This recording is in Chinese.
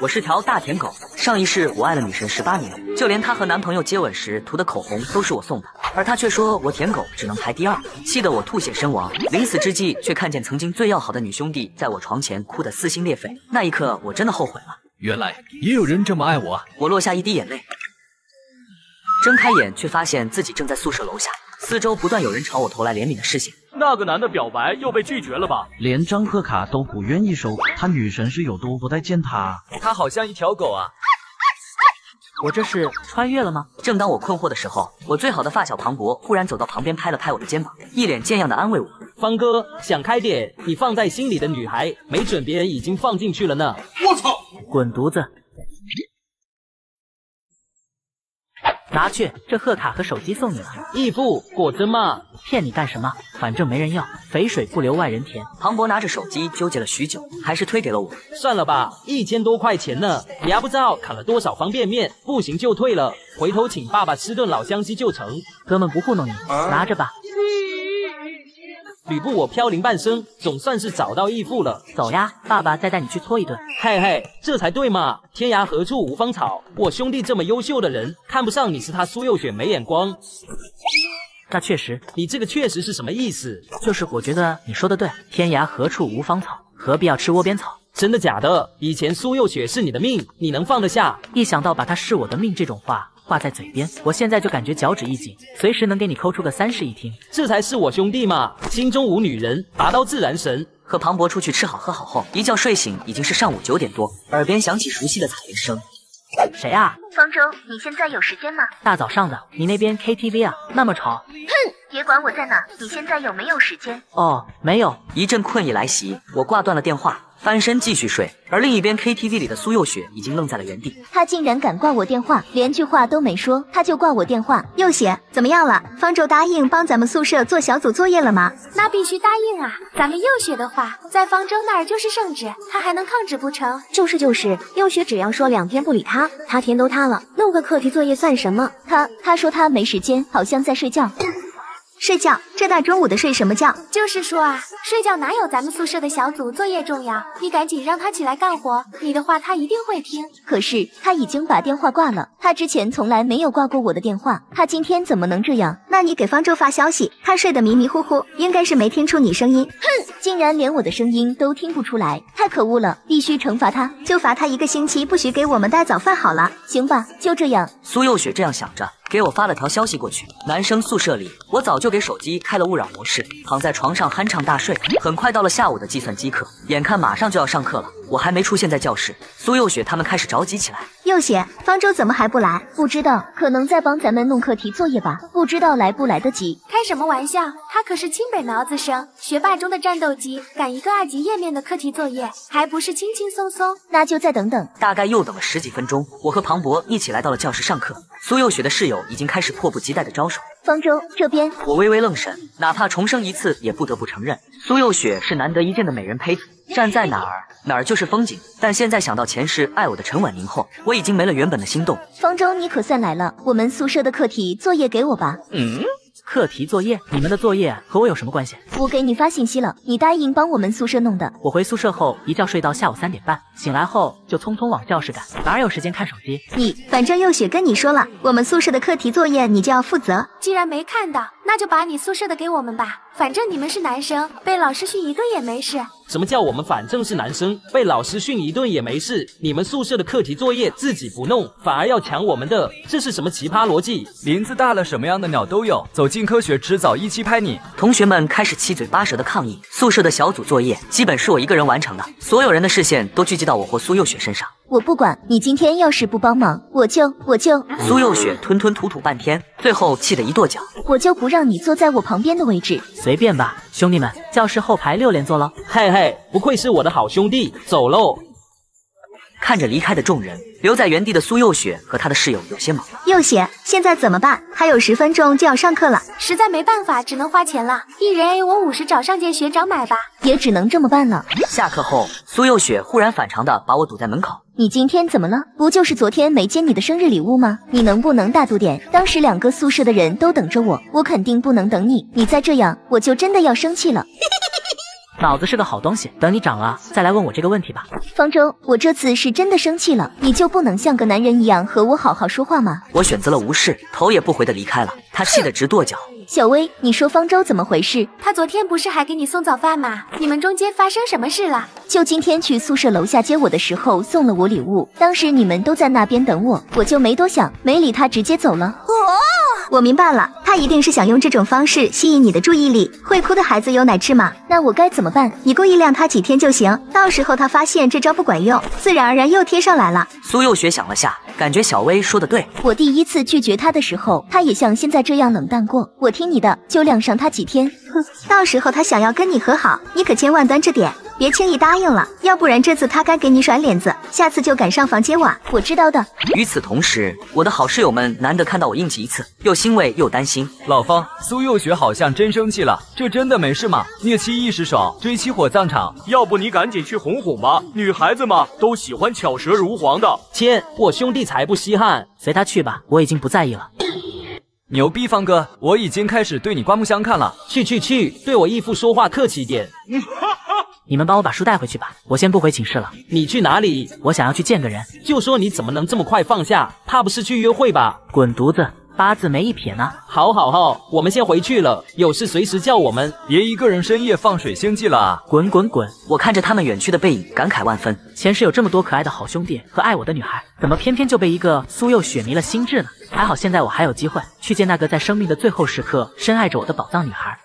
我是条大舔狗。上一世我爱了女神十八年，就连她和男朋友接吻时涂的口红都是我送的，而她却说我舔狗只能排第二，气得我吐血身亡。临死之际，却看见曾经最要好的女兄弟在我床前哭得撕心裂肺，那一刻我真的后悔了。原来也有人这么爱我啊！我落下一滴眼泪，睁开眼却发现自己正在宿舍楼下，四周不断有人朝我投来怜悯的视线。那个男的表白又被拒绝了吧？连张贺卡都不愿意收，他女神是有多不待见他？他好像一条狗啊！我这是穿越了吗？正当我困惑的时候，我最好的发小庞博忽然走到旁边，拍了拍我的肩膀，一脸贱样的安慰我：“方哥，想开点，你放在心里的女孩，没准别人已经放进去了呢。”我操！滚犊子！拿去，这贺卡和手机送你了。义父，果真吗？骗你干什么？反正没人要，肥水不流外人田。庞博拿着手机纠结了许久，还是推给了我。算了吧，一千多块钱呢，你还不知道砍了多少方便面，不行就退了，回头请爸爸吃顿老乡鸡就成。哥们不糊弄你，拿着吧。吕布，我飘零半生，总算是找到义父了。走呀，爸爸再带你去搓一顿。嘿嘿，这才对嘛！天涯何处无芳草，我兄弟这么优秀的人，看不上你是他苏幼雪没眼光。那确实，你这个确实是什么意思？就是我觉得你说的对，天涯何处无芳草，何必要吃窝边草？真的假的？以前苏幼雪是你的命，你能放得下？一想到把她是我的命这种话。挂在嘴边，我现在就感觉脚趾一紧，随时能给你抠出个三室一厅。这才是我兄弟嘛，心中无女人，拔刀自然神。和庞博出去吃好喝好后，一觉睡醒已经是上午九点多，耳边响起熟悉的彩铃声。谁啊？方舟，你现在有时间吗？大早上的，你那边 KTV 啊，那么吵。哼，别管我在哪，你现在有没有时间？哦，没有。一阵困意来袭，我挂断了电话。翻身继续睡，而另一边 KTV 里的苏幼雪已经愣在了原地。他竟然敢挂我电话，连句话都没说，他就挂我电话。幼雪，怎么样了？方舟答应帮咱们宿舍做小组作业了吗？那必须答应啊！咱们幼雪的话，在方舟那儿就是圣旨，他还能抗旨不成？就是就是，幼雪只要说两天不理他，他天都塌了。弄个课题作业算什么？他他说他没时间，好像在睡觉。睡觉，这大中午的睡什么觉？就是说啊，睡觉哪有咱们宿舍的小组作业重要？你赶紧让他起来干活，你的话他一定会听。可是他已经把电话挂了，他之前从来没有挂过我的电话，他今天怎么能这样？那你给方舟发消息，他睡得迷迷糊糊，应该是没听出你声音。哼，竟然连我的声音都听不出来，太可恶了！必须惩罚他，就罚他一个星期不许给我们带早饭好了。行吧，就这样。苏幼雪这样想着。给我发了条消息过去，男生宿舍里，我早就给手机开了勿扰模式，躺在床上酣畅大睡。很快到了下午的计算机课，眼看马上就要上课了，我还没出现在教室，苏幼雪他们开始着急起来。幼雪，方舟怎么还不来？不知道，可能在帮咱们弄课题作业吧，不知道来不来得及。开什么玩笑？他可是清北苗子生，学霸中的战斗机，赶一个二级页面的课题作业，还不是轻轻松松？那就再等等。大概又等了十几分钟，我和庞博一起来到了教室上课。苏幼雪的室友已经开始迫不及待的招手。方舟这边，我微微愣神，哪怕重生一次，也不得不承认，苏幼雪是难得一见的美人胚子，站在哪儿哪儿就是风景。但现在想到前世爱我的陈婉宁后，我已经没了原本的心动。方舟，你可算来了，我们宿舍的课题作业给我吧。嗯。课题作业，你们的作业和我有什么关系？我给你发信息了，你答应帮我们宿舍弄的。我回宿舍后一觉睡到下午三点半，醒来后就匆匆往教室赶，哪有时间看手机？你反正幼雪跟你说了，我们宿舍的课题作业你就要负责。既然没看到，那就把你宿舍的给我们吧，反正你们是男生，被老师训一顿也没事。什么叫我们反正是男生，被老师训一顿也没事？你们宿舍的课题作业自己不弄，反而要抢我们的，这是什么奇葩逻辑？林子大了，什么样的鸟都有。走进科学，迟早一期拍你。同学们开始七嘴八舌的抗议，宿舍的小组作业基本是我一个人完成的，所有人的视线都聚集到我和苏幼雪身上。我不管你今天要是不帮忙，我就我就苏幼雪吞吞吐吐半天，最后气得一跺脚，我就不让你坐在我旁边的位置。随便吧，兄弟们，教室后排六连坐喽。嘿嘿，不愧是我的好兄弟，走喽。看着离开的众人，留在原地的苏幼雪和她的室友有些懵。幼雪，现在怎么办？还有十分钟就要上课了，实在没办法，只能花钱了。一人 A 我五十，找上届学长买吧。也只能这么办了。下课后，苏幼雪忽然反常的把我堵在门口。你今天怎么了？不就是昨天没接你的生日礼物吗？你能不能大度点？当时两个宿舍的人都等着我，我肯定不能等你。你再这样，我就真的要生气了。脑子是个好东西，等你长了再来问我这个问题吧。方舟，我这次是真的生气了，你就不能像个男人一样和我好好说话吗？我选择了无视，头也不回的离开了。他气得直跺脚。小薇，你说方舟怎么回事？他昨天不是还给你送早饭吗？你们中间发生什么事了？就今天去宿舍楼下接我的时候送了我礼物，当时你们都在那边等我，我就没多想，没理他，直接走了。哦，我明白了，他一定是想用这种方式吸引你的注意力。会哭的孩子有奶吃吗？那我该怎么办？你故意晾他几天就行，到时候他发现这招不管用，自然而然又贴上来了。苏幼雪想了下，感觉小薇说的对。我第一次拒绝他的时候，他也像现在这样冷淡过。我听你的，就晾上他几天。哼，到时候他想要跟你和好，你可千万端着点。别轻易答应了，要不然这次他该给你甩脸子，下次就敢上房揭瓦。我知道的。与此同时，我的好室友们难得看到我硬气一次，又欣慰又担心。老方，苏幼雪好像真生气了，这真的没事吗？虐妻一时爽，追妻火葬场。要不你赶紧去哄哄吧，女孩子嘛都喜欢巧舌如簧的。亲，我兄弟才不稀罕，随他去吧，我已经不在意了。牛逼，方哥，我已经开始对你刮目相看了。去去去，对我义父说话客气点。你们帮我把书带回去吧，我先不回寝室了。你去哪里？我想要去见个人。就说你怎么能这么快放下？怕不是去约会吧？滚犊子！八字没一撇呢。好，好，好，我们先回去了，有事随时叫我们。别一个人深夜放水星记了啊！滚滚滚！我看着他们远去的背影，感慨万分。前世有这么多可爱的好兄弟和爱我的女孩，怎么偏偏就被一个苏幼雪迷了心智呢？还好现在我还有机会去见那个在生命的最后时刻深爱着我的宝藏女孩。